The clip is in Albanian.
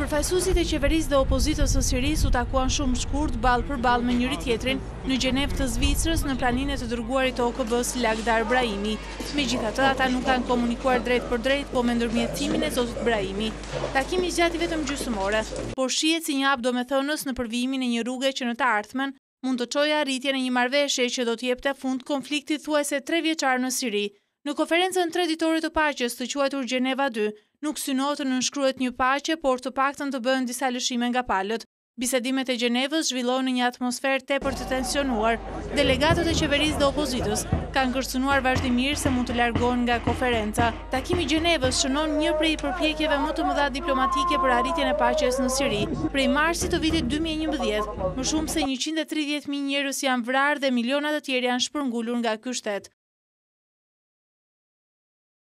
Përfaqësuesit e qeverisë dhe opozitës së Sirisë u takuan shumë shkurt ballë për ballë me njëri-tjetrin në Gjenevë të Zvicrës në praninë e të dërguarit të OKB-së Lakhdar Brahimi. Megjithatë, ata nuk kanë komunikuar drejtpërdrejt, po me ndërmjetimin e zotit Brahimi. Takimi zgjati vetëm gjysmë ore, por shihet si një hap domethënës në përvijimin e një rruge që në të ardhmen mund të çojë në arritjen e një marrëveshjeje që do t'i jepte fund konfliktit thuajse trevjeçar në Siri. Në konferencën treditore të paqes, të quajtur Gjeneva dy, nuk synohet të nënshkruhet një paqe, por të paktën të bëhen disa lëshime nga palët. Bisedimet e Gjenevës zhvillohen në një atmosferë tepër të tensionuar. Delegatët e qeverisë dhe opozitës kanë kërcënuar vazhdimisht se mund të largohen nga konferenca. Takimi i Gjenevës shënon një prej përpjekjeve më të mëdha diplomatike për arritjen e paqes në Siri. Prej marsit të vitit dy mijë e njëmbëdhjetë, më shumë se njëqind e tridhjetë mijë njerëz janë vrarë dhe miliona të tjerë janë shpërngulur nga ky shtet.